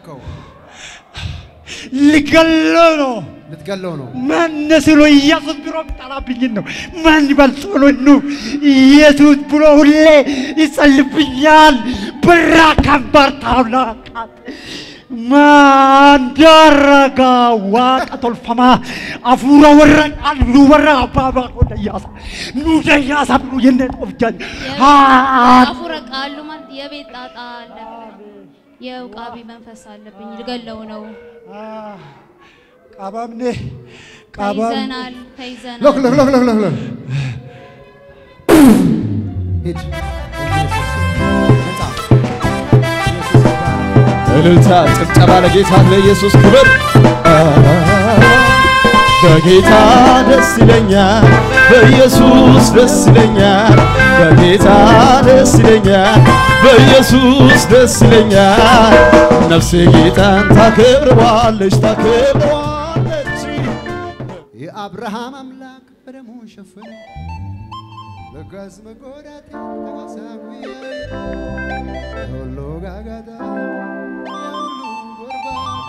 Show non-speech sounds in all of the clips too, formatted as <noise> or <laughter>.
ያረከው? ልገለው ነው። ልትገለው ነው። ማን ስሎ ኢየሱስ ብሎ ቢጠራብኝን ነው። ማን ይበልጥ ብሎ ነው ኢየሱስ ብሎ ሁሌ ይጸልብኛል። ብራ ከንበር ታውላቃት ማን ዳረጋ ዋቀ ቶልፈማ አፉረ ወረ ቃሉ ወረ አባባ ደያሳ ኑ ደያሳ ብሎ የነ ጦፍጃል አፉረ ቃሉ የቤት ጣጣ አለብኝ። የውቃቢ መንፈስ አለብኝ። ልገለው ነው። ቃባምኔ ቃባም ተይዘናል፣ ተይዘናል። ሎክ ሎክ ሎክ ሎክ ሎክ ሎክ ሂድ። እልልታ ጭብጨባ ለጌታ ለኢየሱስ ክብር። በጌታ ደስ ይለኛል፣ በኢየሱስ ደስ ይለኛል፣ በጌታ ደስ ይለኛል፣ በኢየሱስ ደስ ይለኛል። ነፍሴ ጌታን ታከብረዋለች ታከብረዋለች። የአብርሃም አምላክ በደሙ ሸፈነ ለጋስ መጎዳት ተመሳጉየ የሁሉ ጋጋታ የሁሉ ጎርባታ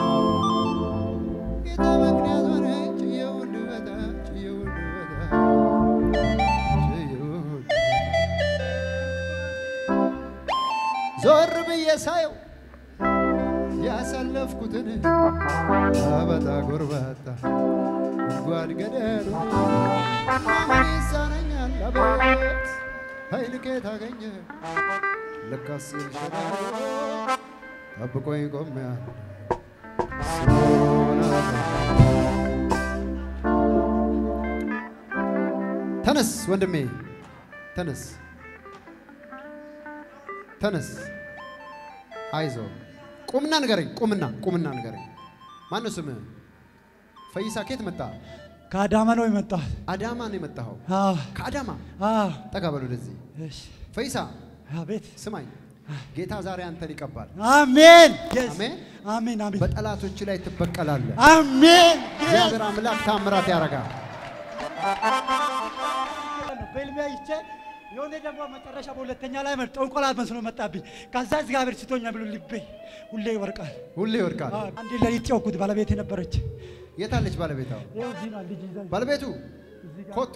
ጌታ ምክንያት ሆነች ዞር ብዬ ሳየው ያሳለፍኩትን አበጣ ጎርባታ ጉድጓድ ገደሉ። ምን ይሳነኛል አቤት ኃይል ከየት አገኘ? ለካስ ኤልሻዳይ ጠብቆኝ ቆሜያለሁ ተነስ ወንድሜ ተነስ ተነስ አይዞ ቁምና ንገረኝ ቁምና ቁምና ንገረኝ። ማነው ስምህ? ፈይሳ ከየት መጣ? ከአዳማ ነው የመጣሁት። አዳማ ነው የመጣኸው? አዎ፣ ከአዳማ? አዎ። ጠጋ በል ወደዚህ። እሺ፣ ፈይሳ? አቤት። ስማኝ። ጌታ ዛሬ አንተን ይቀባል። አሜን፣ አሜን። አሜን፣ አሜን፣ በጠላቶች ላይ ትበቀላለህ። አሜን። እግዚአብሔር አምላክ ታምራት ያደርጋል። በህልሜ አይቼ የሆነ ደግሞ መጨረሻ በሁለተኛ ላይ መ- ጠንቆላት መስሎ መጣብኝ። ከዛ እግዚአብሔር ስቶኛ ብሎ ልቤ ሁሌ ይወርቃል። ሁሌ ይወድቃል አዎ፣ አንዴ ለሊት ጨውኩት ባለቤት የነበረች የታለች ባለቤቷ? ባለቤቱ? ኮቱ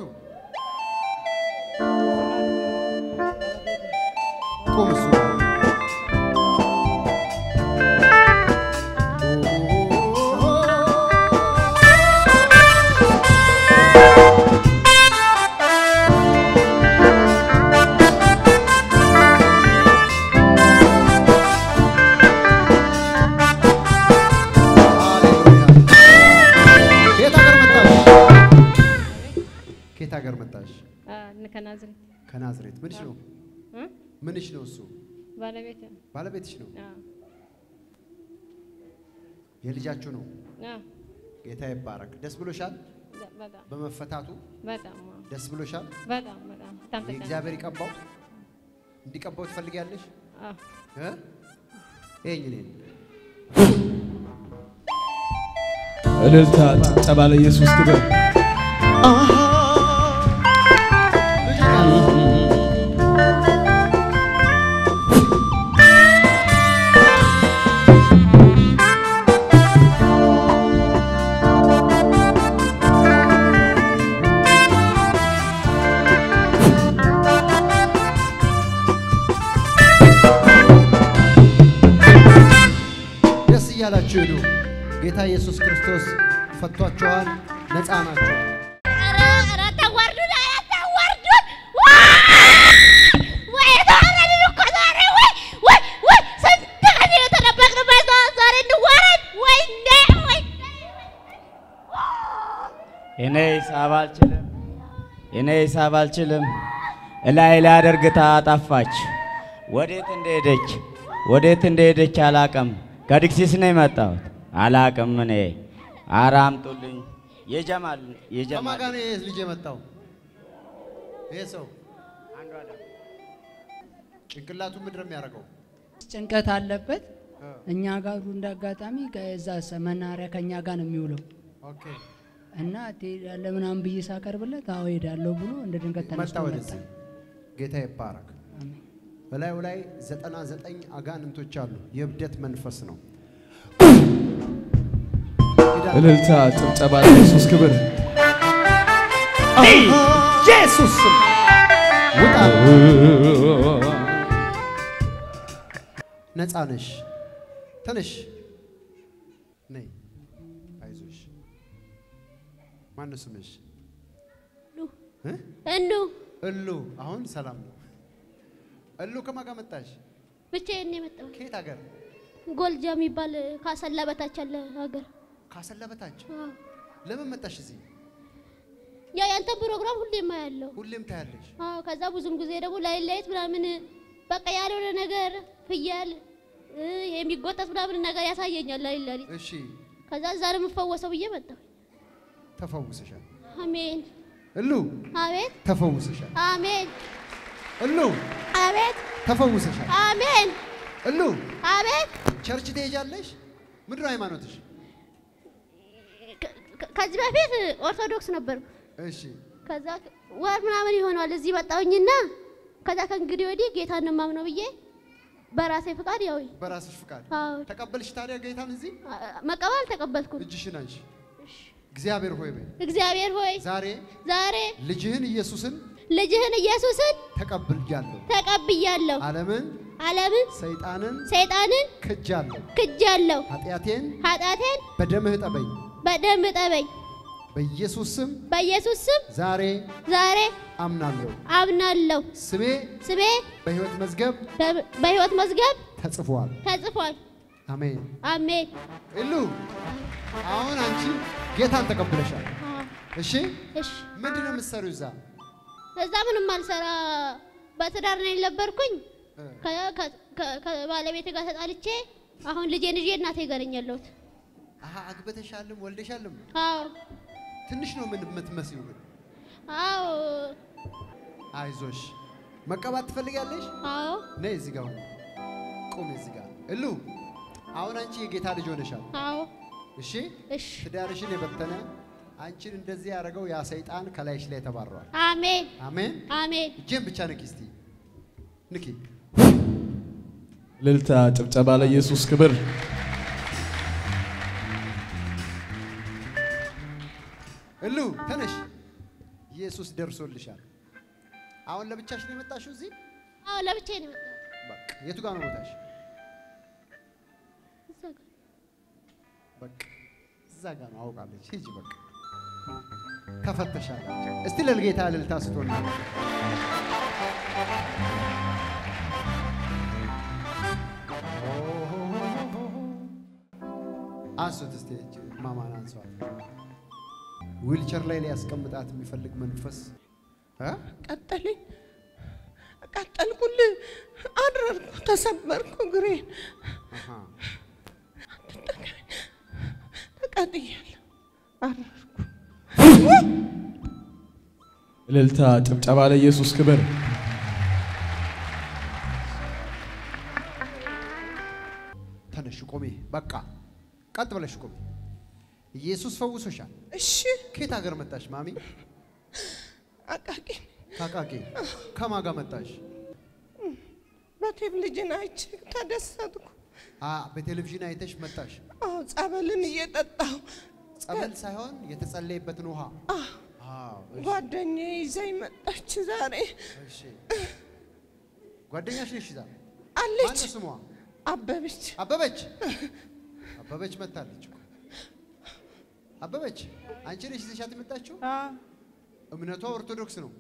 ባለቤትሽ ነው? የልጃችሁ ነው? ጌታ ይባረክ። ደስ ብሎሻል? በጣም በመፈታቱ ደስ ብሎሻል? የእግዚአብሔር ይቀባው እንዲቀባው ትፈልጊያለሽ? አዎ። እ? ይሄኝ እኔን እልልታ ጭብጨባ ለኢየሱስ ክብር። ሂዱ። ጌታ ኢየሱስ ክርስቶስ ፈቷቸዋል፣ ነፃ ናቸው።! እኔ ሂሳብ አልችልም፣ እኔ ሂሳብ አልችልም። እላይ ላይ አደርግታ ጠፋች። ወዴት እንደሄደች ወዴት እንደሄደች አላቅም። ከድክሲስ ነው የመጣሁት። አላቅም እኔ ኧረ አምጡልኝ። የጀማል ከማን የጀማል ጋር ነው ይሄ ልጅ የመጣው? ይሄ ሰው ጭንቅላቱ ምንድን ነው የሚያደርገው? ጭንቀት አለበት። እኛ ጋር እንደ አጋጣሚ ከዛ መናኸሪያ ከእኛ ጋር ነው የሚውለው okay እና ትሄዳለህ ምናምን ብዬ ሳቀርብለት አዎ ሄዳለሁ ብሎ እንደ ድንገት መጣ ተነስቶ መጣ። ጌታ ይባረክ። በላዩ ላይ ዘጠና ዘጠኝ አጋንንቶች አሉ። የእብደት መንፈስ ነው። እልልታ፣ ጭብጨባ ለኢየሱስ ክብር። ኢየሱስ ውጣ። ነፃ ነሽ። ተነሽ፣ ነይ፣ አይዞሽ። ማነው ስምሽ? እ? እኑ እሉ። አሁን ሰላም ነው። እሉ ከማን ጋር መጣሽ? ብቻዬን ነው የመጣሁት። ከየት ሀገር? ጎልጃ የሚባል ካሰላ በታች ያለ ሀገር። ካሰላ በታች። አዎ። ለምን መጣሽ እዚህ? ያው ያንተ ፕሮግራም ሁሌም አያለሁ። ሁሌም ታያለሽ። አዎ። ከዛ ብዙም ጊዜ ደግሞ ላይ ላይት ምናምን በቃ ያልሆነ ነገር ፍየል የሚጎተት ምናምን ነገር ያሳየኛል ላይ ላይት። እሺ፣ ከዛ እዛ ነው የምፈወሰው ብዬ መጣሁ። ተፈውሰሻል። አሜን። እሉ አቤት ተፈውሰሻል። አሜን እሉ አቤት ተፈውሰሻል። አሜን እሉ አቤት። ቸርች ትሄጃለሽ? ምንድን ሃይማኖትሽ? ከዚህ በፊት ኦርቶዶክስ ነበርኩ። እሺ፣ ከዛ ወር ምናምን ይሆናል እዚህ መጣሁኝና ከዛ ከእንግዲህ ወዲህ ጌታን ነው የማምነው ብዬ በራሴ ፍቃድ ያው በራስሽ ፍቃድ ተቀበልሽ። ታዲያ ጌታን እዚህ መቀበል አልተቀበልኩም። እጅሽን አንሺ። እግዚአብሔር ሆይ በይ እግዚአብሔር ሆይ ዛሬ ዛሬ ልጅህን ኢየሱስን ልጅህን ኢየሱስን ተቀብያለሁ። ተቀብያለሁ። ዓለምን፣ ዓለምን፣ ሰይጣንን ሰይጣንን ክጃለሁ። ክጃለሁ። ኃጢአቴን ኃጢአቴን በደምህ ጠበኝ። በደም እጠበኝ። በኢየሱስ ስም በኢየሱስ ስም ዛሬ ዛሬ አምናለሁ። አምናለሁ። ስሜ ስሜ በሕይወት መዝገብ በሕይወት መዝገብ ተጽፏል። ተጽፏል። አሜን። አሜን። እሉ አሁን አንቺ ጌታን ተቀብለሻል። እሺ፣ እሺ ምንድን ነው የምትሰሪው እዛ? እዛ ምንም አልሰራ በትዳር ነው የነበርኩኝ። ከባለቤቴ ጋር ተጣልቼ አሁን ልጄን ይዤ እናቴ ጋር ነኝ ያለሁት። አሀ አግብተሻልም ወልደሻልም። አዎ ትንሽ ነው ምን የምትመስዪው ግን። አዎ አይዞሽ። መቀባት ትፈልጋለሽ? አዎ ነይ እዚህ ጋር ቁሚ እዚህ ጋር። እሉ አሁን አንቺ የጌታ ልጅ ሆነሻል። አዎ እሺ እሺ ትዳርሽን የበተነ አንቺን እንደዚህ ያደረገው ያ ሰይጣን ከላይሽ ላይ ተባረዋል። አሜን አሜን። አሜን። እጄን ብቻ ንኪ እስቲ ንኪ። እልልታ፣ ጭብጨባ ለኢየሱስ ክብር። እሉ ተነሽ፣ ኢየሱስ ደርሶልሻል። አሁን ለብቻሽ ነው የመጣሽው እዚህ? አዎ ለብቻዬ ነው የመጣሁት። በቃ የቱ ጋር ነው ቦታሽ? በቃ እዛ ጋር ነው አውቃለች። ሂጂ በቃ ተፈተሻላችሁ። እስቲ ለጌታ እልልታ ስቶና አንሱት እስቲ እጅ ማማን አንሷት። ዊልቸር ላይ ሊያስቀምጣት የሚፈልግ መንፈስ እ? ቀጠለኝ ቀጠልኩልህ፣ አድረርኩ፣ ተሰበርኩ፣ እግሬ አሃ። ተቃጥያለሁ፣ አረርኩ። እልልታ፣ ጭብጨባ ለኢየሱስ ክብር። ተነሽ ቁሚ። በቃ ቀጥ ብለሽ ቁሚ። ኢየሱስ ፈውሶሻል። እሺ ከየት ሀገር መጣሽ ማሚ? አቃቂ ካቃቂ። ከማን ጋር መጣሽ? በቴሌቪዥን አይቼ ተደሰትኩ። አ በቴሌቪዥን አይተሽ መጣሽ። አዎ ጸበልን እየጠጣሁ ጸበል ሳይሆን የተጸለየበትን ውሃ። ጓደኛዬ ይዘኝ መጣች። ዛሬ እሺ። ጓደኛሽ ነሽ? ዛ አለች ስሟ? አበበች። አበበች። አበበች መታለች እኮ። አበበች አንቺ ነሽ ይዘሻት የመጣችው? እምነቷ ኦርቶዶክስ ነው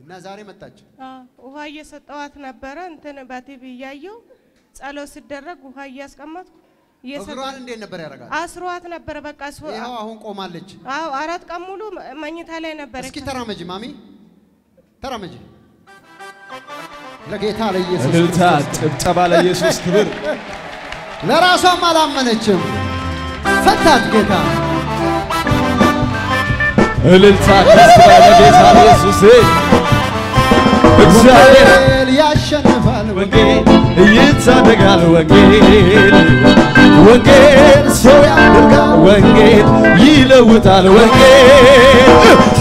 እና ዛሬ መጣች። ውሃ እየሰጠዋት ነበረ። እንትን በቲቪ እያየው ጸሎት ሲደረግ ውሃ እያስቀመጥኩ እግሯን እንዴት ነበር ያደርጋል? አስሯት ነበረ። በቃ ይኸው አሁን ቆማለች። አዎ አራት ቀን ሙሉ መኝታ ላይ ነበረች። እስኪ ተራመጂ ማሚ፣ ተራመጂ። ለጌታ ለኢየሱስ እልልታ፣ ጭብጨባ ለኢየሱስ ክብር። <laughs> ለራሷም አላመነችም። ፈታት ጌታ። እልልታ ከፍ ያለ ጌታ ኢየሱስ እግዚአብሔር ያሸንፋል። ወንጌል ይታደጋል ወንጌል ወንጌል ሰው ያደርጋል፣ ወንጌል ይለውጣል፣ ወንጌል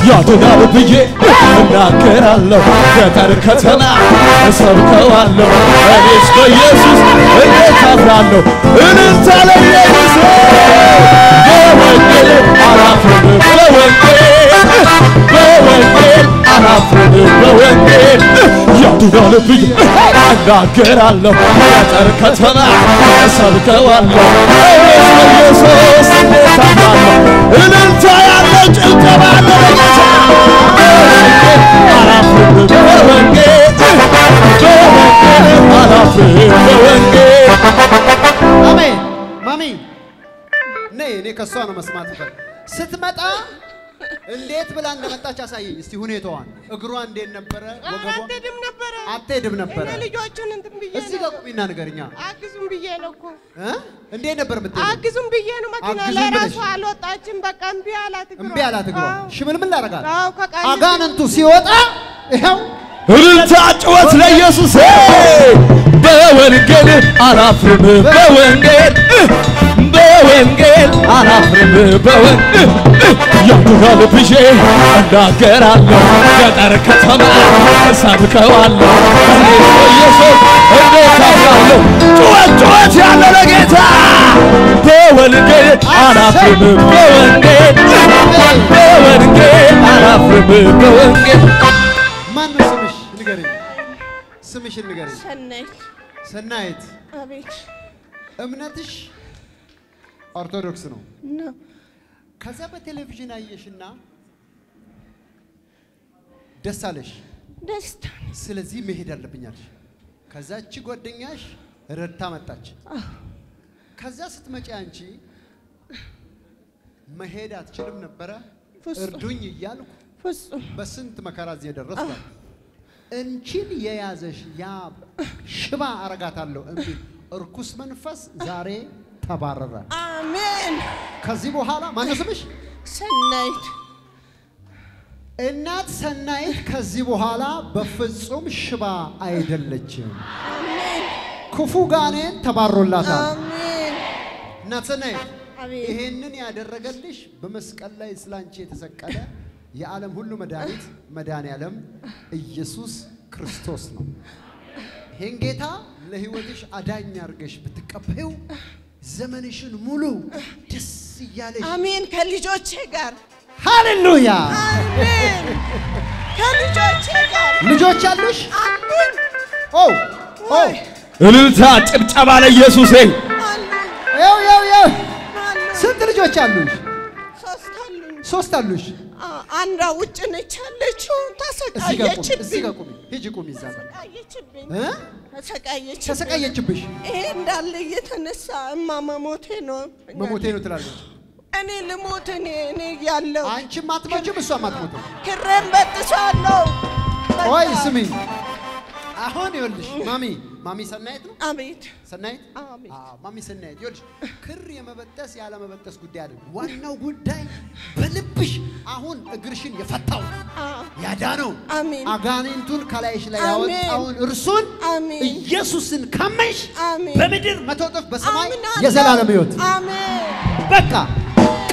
ያድናል ብዬ እናገራለሁ። ገጠር ከተማ እሰብከዋለሁ። እኔስ በኢየሱስ እንዴት አፍራለሁ? እልልታ ለኢየሱስ በወንጌል አላፍርም፣ በወንጌል በወንጌል አላፍርም፣ በወንጌል ያድናል ብዬ እናገራለሁ። ገጠር ከተማ በኢየሱስ እንዴት አፍራለሁ? እልልታ ያለው ጭብጨባ ለጌታ አላፍርም፣ በወንጌል በወንጌል አላፍርም፣ በወንጌል አሜን። ማሚ ነይ፣ እኔ ከእሷ ነው መስማት ይፈል ስትመጣ እንዴት ብላ እንደመጣች አሳየኝ እስቲ ሁኔታዋን። እግሯ እንዴት ነበረ? ወገቧ አትሄድም ነበረ። አትሄድም ነበረ። እኔ ልጆቹን እንትን ብዬ እዚህ ነው ጋር ቁሚና ንገርኛ አግዙም ብዬ ነው እኮ እ እንዴት ነበር የምትሄደው? አግዙም ብዬ ነው። መኪና ላይ? ራሱ አልወጣችም። በቃ እምቢ አላት እግሯ። እምቢ አላት እግሯ። ሽምልምል አዎ ከቃል አጋንንቱ ሲወጣ ይኸው እልልታ ጭወት ለኢየሱስ በወንጌል አላፍርም በወንጌል በወንጌል አላፍርም በወንጌል ያድናል ብዬ እናገራለሁ ገጠር ከተማ እሰብከዋለሁ እኔ በኢየሱስ እንዴት አፍራለሁ ጭወት ጭወት ያለ ለጌታ በወንጌል አላፍርም በወንጌል በወንጌል አላፍርም በወንጌል ማን ነው ስምሽ? ንገረኝ። ስምሽን ንገረኝ። ሰናይት ሰናይት። አቤት እምነትሽ ኦርቶዶክስ ነው። ነው ከዛ በቴሌቪዥን አየሽና ደስ አለሽ። ደስታ ስለዚህ መሄድ አለብኝ አልሽ። ከዛች ጓደኛሽ ረድታ መጣች። ከዛ ስትመጪ አንቺ መሄድ አትችልም ነበረ። እርዱኝ እያልኩ በስንት መከራ እዚህ የደረስኩ እንቺን የያዘሽ ያ ሽባ አረጋታለሁ የሚል እርኩስ መንፈስ ዛሬ ተባረረ። አሜን። ከዚህ በኋላ ማነው ስምሽ? ሰናይት እናት ሰናይት ከዚህ በኋላ በፍጹም ሽባ አይደለችም። አሜን ክፉ ጋኔን ተባሮላታል። አሜን እናት ሰናይት ይሄንን ያደረገልሽ በመስቀል ላይ ስላንቺ የተሰቀለ የዓለም ሁሉ መድኃኒት መድኃኔ ዓለም ኢየሱስ ክርስቶስ ነው። ይሄን ጌታ ለሕይወትሽ አዳኝ አድርገሽ ብትቀበይው ዘመንሽን ሙሉ ደስ እያለሽ አሜን ከልጆቼ ጋር ሃሌሉያ። አሜን ከልጆቼ ጋር ልጆች አሉሽ? አሜን ኦ ኦ እልልታ ጭብጨባ ለኢየሱስ ያው ያው አሜን ስንት ልጆች አሉሽ? ሶስት አሉኝ። ሶስት አሉሽ። አንዷ ውጭ ነች ያለችው። ተሰቃየችብኝ ቁሚ፣ ሂጂ እዛ ተሰቃየችብሽ። ይሄ እንዳለ እየተነሳ እማ መሞቴ ነው። መሞቴ ነው ትላለች። እኔ ልሞት እኔ እኔ ያለው አንቺም አትሞችም፣ እሷም አትሞትም። ክሬን በጥሷለሁ። ቆይ ስሚኝ፣ አሁን ይኸውልሽ ማሚ ማሚ ሰናይት ነው? አቤት። ሰናይት? አቤት። አዎ፣ ማሚ ሰናይት። ይኸውልሽ፣ ክር የመበጠስ ያለ መበጠስ ጉዳይ አይደለም። ዋናው ጉዳይ በልብሽ አሁን እግርሽን የፈታው ያዳነው አሜን። አጋንንቱን ከላይሽ ላይ ያወጣውን እርሱን ኢየሱስን ካመንሽ በምድር መቶ እጥፍ በሰማይ የዘላለም ሕይወት። አሜን። በቃ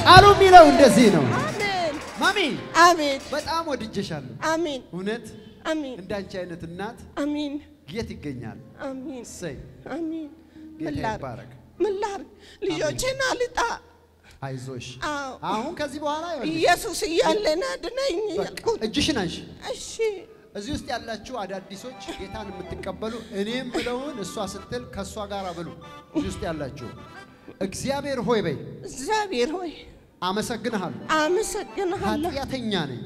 ቃሉ የሚለው እንደዚህ ነው። አሜን። ማሚ አቤት በጣም ወድጀሻለሁ። አሜን። እውነት አሜን። እንዳንቺ አይነት እናት አሜን። የት ይገኛል? አሜን። እሰይ አሜን። ጌታ ይባረክ። ምን ላድርግ? ልጆቼን አልጣ። አይዞሽ። አሁን ከዚህ በኋላ ኢየሱስ እያለን አድነኝ ያልኩት። እጅሽን አንሺ። እሺ። እዚህ ውስጥ ያላችሁ አዳዲሶች ጌታን የምትቀበሉ እኔም ብለውን እሷ ስትል ከእሷ ጋር ብሉ። እዚህ ውስጥ ያላችሁ እግዚአብሔር ሆይ በይ። እግዚአብሔር ሆይ አመሰግንሃለሁ። አመሰግንሃለሁ። ኃጢአተኛ ነኝ፣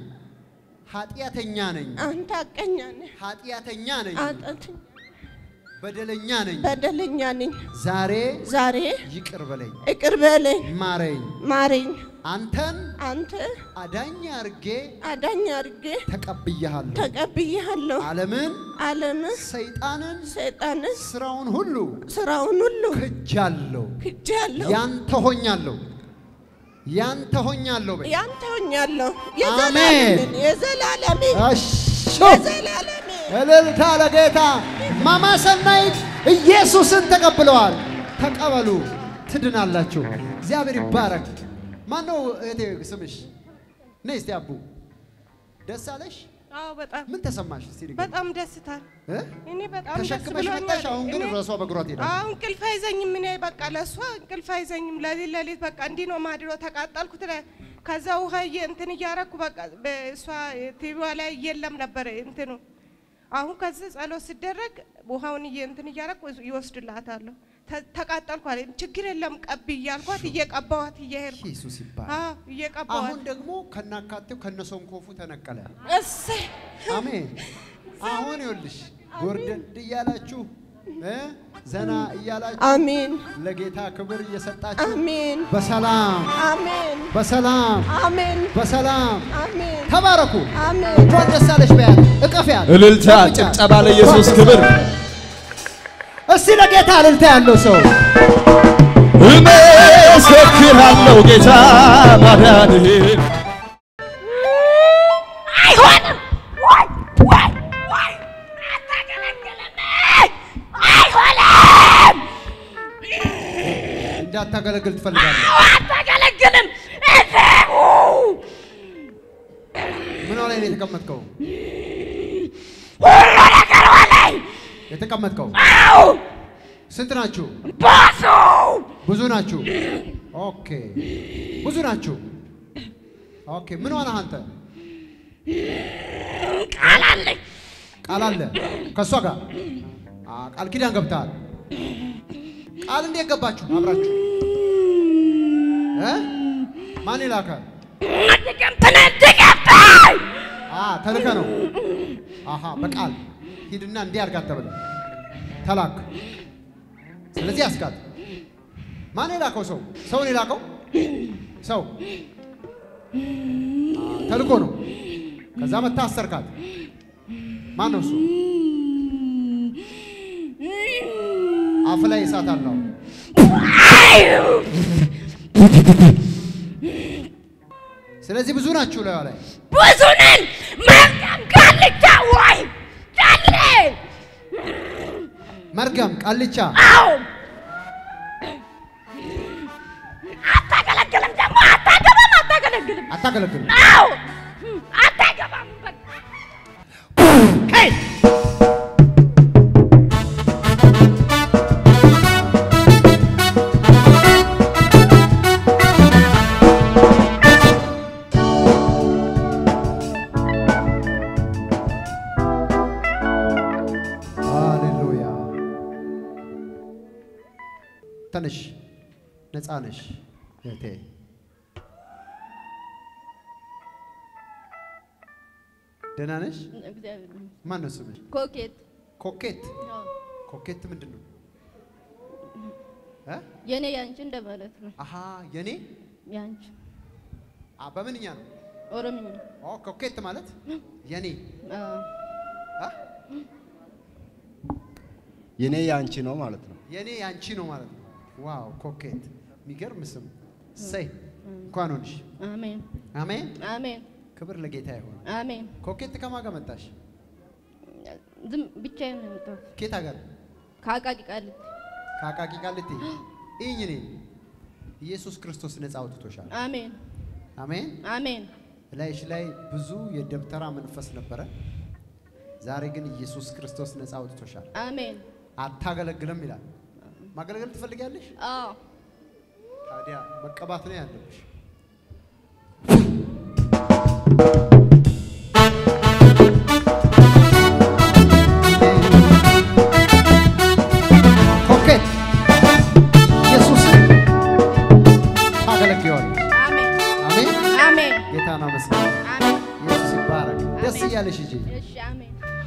ኃጢአተኛ ነኝ፣ አንተ አቀኛ ነህ። ኃጢአተኛ ነኝ፣ በደለኛ ነኝ። በደለኛ ነኝ። ዛሬ ዛሬ ይቅር በለኝ፣ ይቅር በለኝ። ማረኝ። ማረኝ። አንተን አንተ አዳኝ አርጌ አዳኝ አድርጌ ተቀብያለሁ። ተቀብዬሃለሁ። ዓለምን፣ ዓለምን ሰይጣንን፣ ሰይጣንን ስራውን ሁሉ ስራውን ሁሉ ክጃለሁ። ክጃለሁ። ያንተ ሆኛለሁ፣ ያንተ ሆኛለሁ በይ። ያንተ ሆኛለሁ አሜን። የዘላለምን የዘላለምን እሺ የዘላለምን እልልታ ለጌታ። ማማ ሰናይት ኢየሱስን ተቀብለዋል። ተቀበሉ፣ ትድናላችሁ። እግዚአብሔር ይባረክ። ማን ነው እህቴ ስምሽ? ነይ እስቲ አቡ ደስ አለሽ? አዎ በጣም ምን ተሰማሽ? እስቲ ንገሪኝ። በጣም ደስታ? እኔ በጣም ደስ ተሸክመሽ መጣሽ። አሁን ግን እኔ- ራሷ በእግሯ ትሄዳለች። አሁን እንቅልፍ አይዘኝም። እኔ በቃ ለእሷ እንቅልፍ አይዘኝም። ለሊት ለሊት በቃ እንዲህ ነው ማድሮ ተቃጠልኩ። ትለ- ከዛ ውሃ እየ- እንትን እያረኩ በቃ በእሷ ቲቪዋ ላይ የለም ነበረ እንትኑ አሁን ከዚህ ጸሎት ሲደረግ ውሃውን እየ- እንትን እያረኩ ይወስድላታለሁ። ተቃጠልኩ አለ። ችግር የለም ቀቢ እያልኳት እየቀባዋት እየሄድኩ ኢየሱስ ይባረክ። አዎ አሁን እየቀባዋት ደግሞ ከናካቴው ከነሰንኮፉ ተነቀለ። እሰይ አሜን። አሁን ይኸውልሽ ጎርደን እያላችሁ እ ዘና እያላችሁ አሜን ለጌታ ክብር እየሰጣችሁ አሜን በሰላም አሜን በሰላም አሜን በሰላም አሜን ተባረኩ። አሜን እንኳን ደስ አለሽ በያት፣ እቀፍያት፣ እልልታ፣ ጨብጫት። ጭብጨባ ለኢየሱስ ክብር። እስቲ ለጌታ እልልታ ያለው ሰው እመሰክራለሁ ጌታ ማዳንህን አይሆንም! ወይ ወይ ወይ አታገለግልም! አይሆንም! እንዳታገለግል ትፈልጋለህ። ናችሁ? ባሱ ብዙ ናችሁ። okay ብዙ ናችሁ። okay ምን ሆነህ አንተ? ቃል አለኝ። ቃል አለ ከእሷ ጋር ቃል ኪዳን ገብተሃል። ቃል እንዴት ገባችሁ አብራችሁ? ማን ይላከ? ተልከ ነው። አሃ በቃል ሂድና እንዲህ አድርጋት ተብለ ተላክ። ስለዚህ አስጋት። ማን የላከው ሰው? ሰውን የላከው ሰው ተልኮ ነው። ከዛ መታ አሰርካት። ማን ነው እሱ? አፍ ላይ እሳት አለው። ስለዚህ ብዙ ናችሁ ላይ ላይ ብዙ ነን። መርገም ቃልቻ ወይ ጫሌ መርገም ቃልቻ አው አታገለግልም። አታገለግልም። አው አታገባም። በቃ ተነሽ፣ ነፃ ነሽ እህቴ። ደህና ነሽ? እግዚአብሔር ይመስገን። ማን ነው ስምሽ? ኮኬት ኮኬት። አዎ። ኮኬት ምንድን ነው? እ? የኔ ያንቺ እንደማለት ነው። አሃ የኔ ያንቺ አ በምንኛ ነው? ኦሮምኛ። ኦ ኮኬት ማለት የኔ? የኔ የአንቺ ነው ማለት ነው። የኔ ያንቺ ነው ማለት ነው። wow ኮኬት፣ የሚገርም ስም። እሰይ እንኳን ሆንሽ። አሜን አሜን። አሜን ክብር ለጌታ ይሁን። አሜን። ኮኬት ከማን ጋር መጣሽ? ዝም ብቻዬን ነው የመጣሁት ከየት ሀገር? ከአቃቂ ቃሊቲ። ከአቃቂ ቃሊቲ። ይህኝ እኔ ኢየሱስ ክርስቶስ ነፃ አውጥቶሻል። አሜን አሜን። አሜን ላይሽ ላይ ብዙ የደብተራ መንፈስ ነበረ። ዛሬ ግን ኢየሱስ ክርስቶስ ነፃ አውጥቶሻል። አሜን። አታገለግልም ይላል። ማገልገል ትፈልጊያለሽ? አዎ ታዲያ መቀባት ነው ያለብሽ።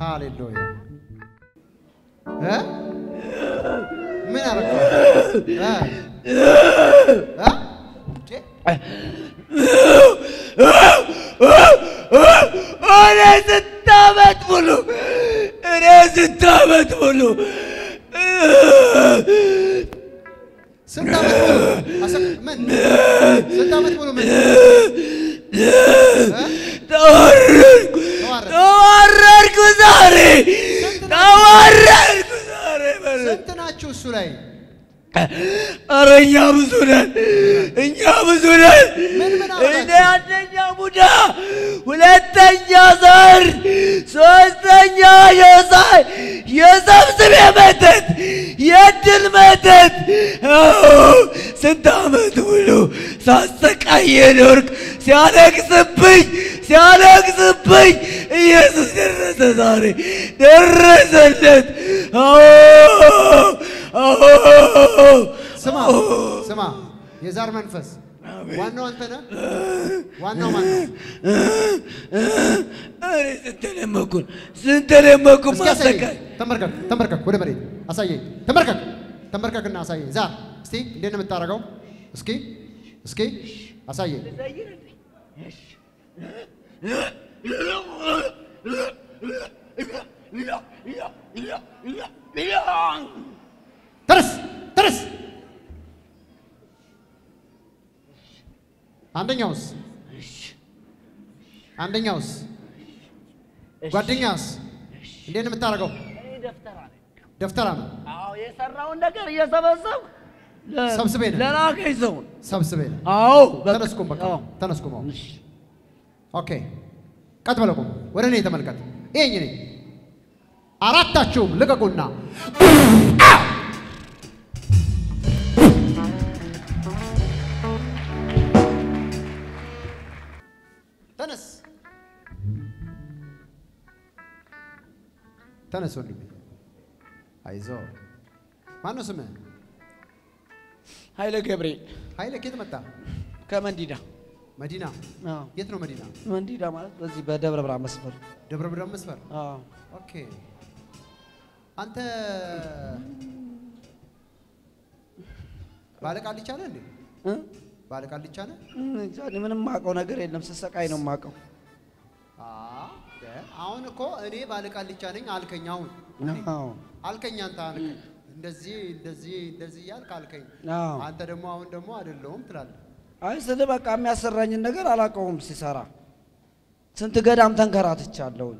ሃሌሉያ እ ምን አረከው? እ እ እንዴ? እኔ ስንት ዓመት ሙሉ እኔ ስንት ዓመት ሙሉ ስንት ዓመት? ተዋረድኩ ዛሬ? ተዋረድኩ ዛሬ ስንት ናችሁ እሱ ላይ ኧረ እኛ ብዙ ነን፣ እኛ ብዙ ነን። ምን ምን እኔ አደረጋችሁ? አንደኛ ቡዳ፣ ሁለተኛ ዘር፣ ሶስተኛ የሳይ የሰብስቤ መተት፣ የድል መተት። አዎ፣ ስንት ዓመት ሙሉ ሳሰቃየ ኖርክ። ሲያለቅስብኝ ሲያለቅስብኝ ኢየሱስ ደረሰ፣ ስማ ስማ፣ የዛር መንፈስ ዋናው አንተ ነህ። ዋናው ማን ነው? እኔ ስንት ለመኩን ስንት ለመኩን እስኪ አሳየኝ። ማሰቃይ ተንበርከክ ተንበርከክ፣ ወደ መሬት አሳየኝ። ተንበርከክ ተንበርከክና አሳየኝ። ዛር እስቲ እንዴት ነው የምታደርገው? እስኪ እስኪ አሳየኝ። ተነስ ተነስ። አንደኛውስ አንደኛውስ ጓደኛስ እንዴት ነው የምታደርገው? ደፍተራ ነው። አዎ የሰራውን ነገር እየሰበሰብ ሰብስቤ ነው። ለላከኝ ሰው ሰብስቤ ነው። አዎ ተነስኩም፣ በቃ ተነስኩም። ኦኬ፣ ቀጥ ብለህ ቁም። ወደ እኔ ተመልከት። ይሄኝ እኔ አራታችሁም ልቀቁና ተነስ ወንድሜ፣ አይዞህ። ማነው ስምህ? ኃይለ ገብርኤል ኃይለ ከየት መጣ? ከመንዲዳ መዲና። አዎ የት ነው መዲና? መንዲዳ ማለት በዚህ በደብረ ብርሃን መስመር ደብረ ብርሃን መስመር። አዎ ኦኬ። አንተ ባለቃልቻ ነህ እንዴ? እ? ባለቃልቻ ነህ? ምንም የማውቀው ነገር የለም። ስሰቃይ ነው የማውቀው። አዎ። አሁን እኮ እኔ ባለቃልቻ ነኝ አልከኝ። አሁን አልከኝ። አንተ አልከኝ እንደዚህ እንደዚህ እንደዚህ እያልክ አልከኝ። አንተ ደግሞ አሁን ደግሞ አይደለሁም ትላለህ። አይ ስል በቃ የሚያሰራኝን ነገር አላውቀውም ሲሰራ። ስንት ገዳም ተንከራትቻለሁኝ።?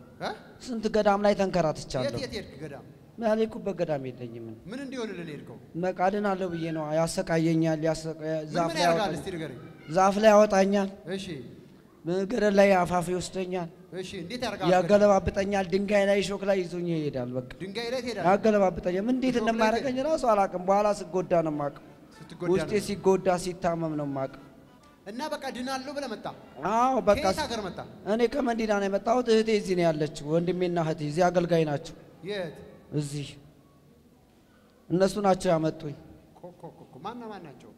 ስንት ገዳም ላይ የት ተንከራትቻለሁ። የት ሄድክ ገዳም? ያልሄድኩበት ገዳም የለኝም። ምን እንዲሆንልህ ነው የሄድከው? በቃ ድናለሁ ብዬ ነው። ያሰቃየኛል። ዛፍ ላይ? ያወጣኛል። ገደል ላይ አፋፍ ይወስደኛል። እሺ፣ እንዴት ያደርጋል? ያገለባብጠኛል። ድንጋይ ላይ ሾክ ላይ ይዞኝ ይሄዳል። በቃ ድንጋይ ላይ ትሄዳለህ? ያገለባብጠኛል። ምን እንዴት እንደማያደርገኝ ራሱ አላውቅም። በኋላ ስጎዳ ነው ስትጎዳ ውስጤ ሲጎዳ ሲታመም ነው የማውቀው። እና በቃ ድናለሁ ብለህ መጣ። አዎ በቃ ከየት ሀገር መጣ? እኔ ከመንዲዳ ነው የመጣሁት። እህቴ እዚህ ነው ያለችው። ወንድሜና እህቴ እዚህ አገልጋይ ናቸው። የት? እዚህ እነሱ ናቸው ያመጡኝ። ማና ማን ናቸው?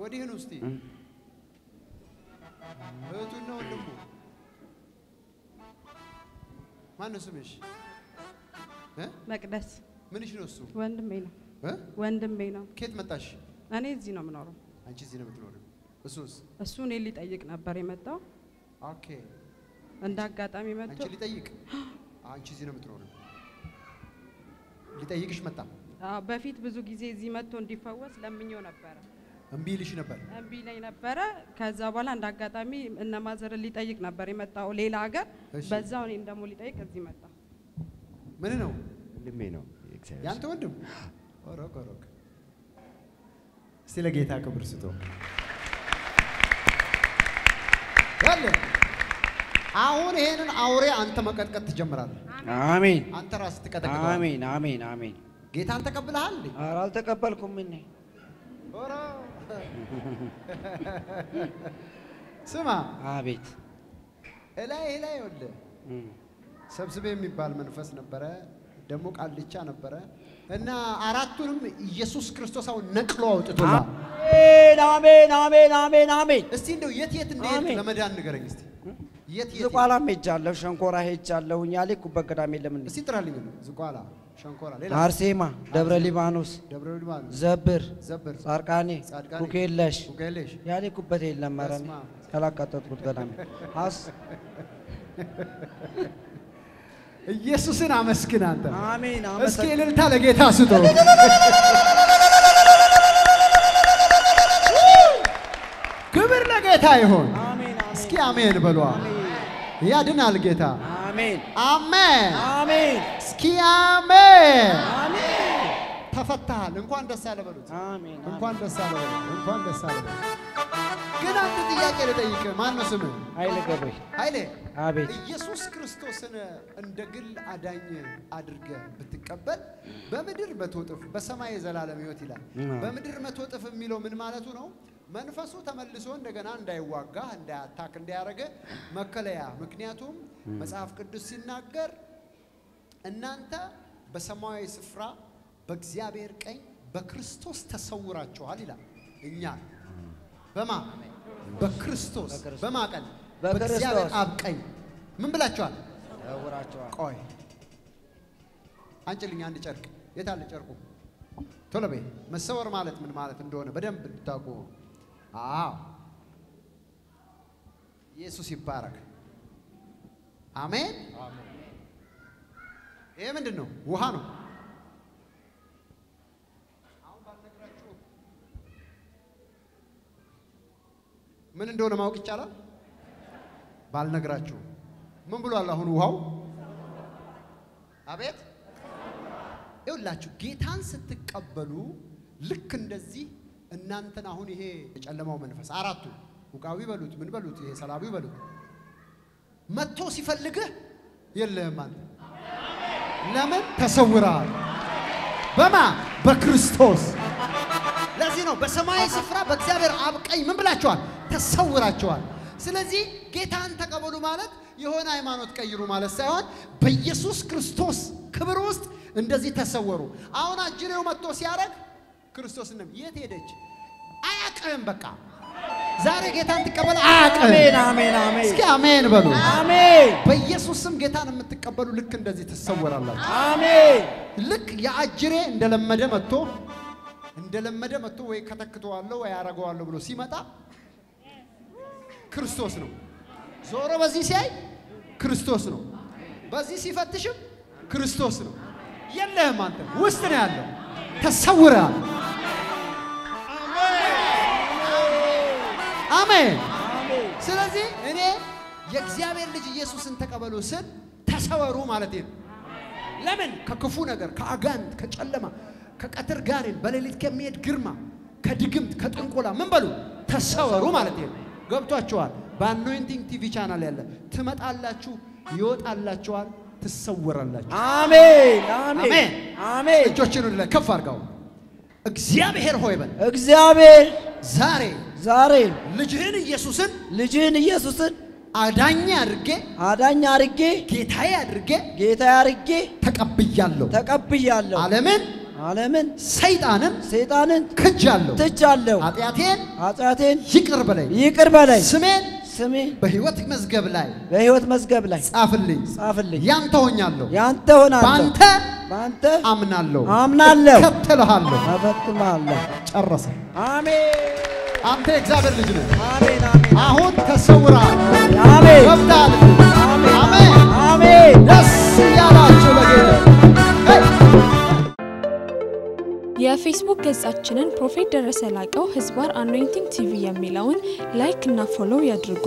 ወዲህን ውስጥ እህቱና ወንድሙ ማን ነው ስምሽ? እ? መቅደስ ምንሽ ነው እሱ? ወንድሜ ነው እ? ወንድሜ ነው። ከየት መጣሽ? እኔ እዚህ ነው የምኖረው። አንቺ እዚህ ነው የምትኖሪው? እሱስ? እሱ እኔን ሊጠይቅ ነበር የመጣው። ኦኬ። እንደ አጋጣሚ መጥቶ አንቺ ሊጠይቅ? አንቺ እዚህ ነው የምትኖሪው? ሊጠይቅሽ መጣ? አዎ፣ በፊት ብዙ ጊዜ እዚህ መጥቶ እንዲፈወስ ለምኜው ነበረ። እምቢ ይልሽ ነበር? እምቢ ላይ ነበረ። ከዛ በኋላ እንደ አጋጣሚ እነ mother ን ሊጠይቅ ነበር የመጣው ሌላ ሀገር። በዛው እኔን ደግሞ ሊጠይቅ እዚህ መጣ። ምን ነው ወንድሜ ነው ያንተ ወንድም? ኦሮክ ኦሮክ። እስቲ ለጌታ ክብር ስጦ። ያለ አሁን ይሄንን አውሬ አንተ መቀጥቀጥ ትጀምራለህ። አሜን አንተ ራስህ ትቀጠቅጠዋለህ። አሜን አሜን አሜን። ጌታን ተቀብለሃል እንዴ? ኧረ አልተቀበልኩም እኔ ኦሮ ስማ፣ አቤት እላይ ላይ ይኸውልህ ሰብስቤ የሚባል መንፈስ ነበረ፣ ደግሞ ቃልቻ ነበረ እና አራቱንም ኢየሱስ ክርስቶስ አሁን ነቅሎ አውጥቶላል። አሜን አሜን አሜን አሜን እስቲ እንደው የት የት እንደሄድክ ለመዳን ንገረኝ እስቲ። ዝቋላም ሄጃለሁ፣ ሸንኮራ ሄጃለሁ። ያልሄድኩበት ገዳም የለም እንዴ? እስቲ ጥራልኝ። ዝቋላ፣ አርሴማ፣ ደብረ ሊባኖስ፣ ዘብር፣ ጻርቃኔ፣ ኩኬለሽ ያልሄድኩበት የለም። ኧረ ያላቃጠጥኩት ገዳም አስ ኢየሱስን አመስግን አንተ። አሜን እስኪ እልልታ ለጌታ ስጦ። ክብር ለጌታ አሜን እስኪ አሜን በሏ። ያድናል ጌታ። አሜን አሜን። አሜን እስኪ አሜን። አሜን ተፈታሃል። እንኳን ደስ አለ በሉት። አሜን እንኳን ደስ አለ በሉት። እንኳን ደስ አለ በሉት። ግን አንድ ጥያቄ ልጠይቅ። ማን ነው ስምህ? ኃይለ ገብሬ ኃይሌ አቤት ኢየሱስ ክርስቶስን እንደ ግል አዳኝ አድርገህ ብትቀበል በምድር መቶ እጥፍ በሰማይ የዘላለም ሕይወት ይላል። በምድር መቶ እጥፍ የሚለው ምን ማለቱ ነው? መንፈሱ ተመልሶ እንደገና እንዳይዋጋ እንዳያታክ እንዳያደረገ መከለያ። ምክንያቱም መጽሐፍ ቅዱስ ሲናገር እናንተ በሰማያዊ ስፍራ በእግዚአብሔር ቀኝ በክርስቶስ ተሰውራችኋል ይላል። እኛ በማ በክርስቶስ በማ ቀን በክርስቶስ። በእግዚአብሔር አብ ቀኝ ምን ብላችኋል? ቆይ አንጭልኝ አንድ ጨርቅ። የት አለ ጨርቁ? ቶሎ በይ። መሰወር ማለት ምን ማለት እንደሆነ በደንብ እንድታውቁ። አዎ ኢየሱስ ይባረክ። አሜን። ይሄ ምንድን ነው? ውሃ ነው። ምን እንደሆነ ማወቅ ይቻላል? ባልነግራችሁ ምን ብሏል? አሁን ውሃው አቤት ይኸውላችሁ ጌታን ስትቀበሉ ልክ እንደዚህ እናንተን አሁን ይሄ የጨለማው መንፈስ አራቱ ውቃዊ በሉት ምን በሉት? ይሄ ሰላቢ በሉት። መጥቶ ሲፈልግህ የለህም አንተ። ለምን? ተሰውረሃል በማ? በክርስቶስ። ለዚህ ነው በሰማያዊ ስፍራ በእግዚአብሔር አብ ቀኝ ምን ብላችኋል? ተሰውራችኋል። ስለዚህ ጌታን ተቀበሉ ማለት የሆነ ሃይማኖት ቀይሩ ማለት ሳይሆን በኢየሱስ ክርስቶስ ክብር ውስጥ እንደዚህ ተሰወሩ። አሁን አጅሬው መጥቶ ሲያደርግ ክርስቶስንም የት ሄደች? አያቅህም በቃ። ዛሬ ጌታን ትቀበል አያቅህም አሜን አሜን አሜን። እስኪ አሜን በሉ። አሜን። በኢየሱስ ስም ጌታን የምትቀበሉ ልክ እንደዚህ ትሰወራላችሁ። አሜን። ልክ የአጅሬ እንደለመደ መጥቶ እንደለመደ መጥቶ ወይ ከተክተዋለሁ ወይ ያረገዋለሁ ብሎ ሲመጣ ክርስቶስ ነው። ዞሮ በዚህ ሲያይ ክርስቶስ ነው። በዚህ ሲፈትሽም ክርስቶስ ነው። የለህም አንተ። ውስጥ ነው ያለው፣ ተሰውረሃል። አሜን። ስለዚህ እኔ የእግዚአብሔር ልጅ ኢየሱስን ተቀበሉ ስል ተሰወሩ ማለት ነው። ለምን? ከክፉ ነገር፣ ከአጋንንት፣ ከጨለማ፣ ከቀትር ጋኔን፣ በሌሊት ከሚሄድ ግርማ፣ ከድግምት፣ ከጥንቆላ ምን በሉ ተሰወሩ ማለት ነው። ገብቷቸዋል። በ anointing TV channel ያለ ትመጣላችሁ፣ ይወጣላችኋል፣ ትሰወራላችሁ። አሜን አሜን አሜን። አሜን እጆችን ወደ ላይ ከፍ አድርገው። እግዚአብሔር ሆይ በል እግዚአብሔር ዛሬ ዛሬ ልጅህን ኢየሱስን ልጅህን ኢየሱስን አዳኝ አድርጌ አዳኝ አርጌ ጌታዬ አድርጌ ጌታ አርጌ ተቀብያለሁ። ተቀብያለሁ። ዓለምን ዓለምን ሰይጣንን ሰይጣንን ክጃለሁ። ትቻለሁ። ኃጢአቴን ኃጢአቴን ይቅር በለኝ። ይቅር በለኝ። ስሜን ስሜ በሕይወት መዝገብ ላይ በሕይወት መዝገብ ላይ ጻፍልኝ። ጻፍልኝ። ያንተ ሆኛለሁ። ያንተ ሆናለሁ። በአንተ በአንተ አምናለሁ፣ አምናለሁ፣ እከተልሃለሁ። እፈጽማለሁ። ጨረሰ። አሜን አንተ የእግዚአብሔር ልጅ ነህ። አሜን አሜን አሁን አሜን ገብተሃል። አሜን አሜን። አሜን ደስ እያላችሁ ለጌታ ሄይ! የፌስቡክ ገጻችንን ፕሮፌት ደረሰ ላቀው ህዝባር anointing TV የሚለውን like እና follow ያድርጉ።